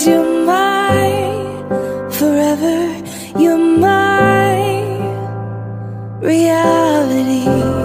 Cause you're my forever, you're my reality.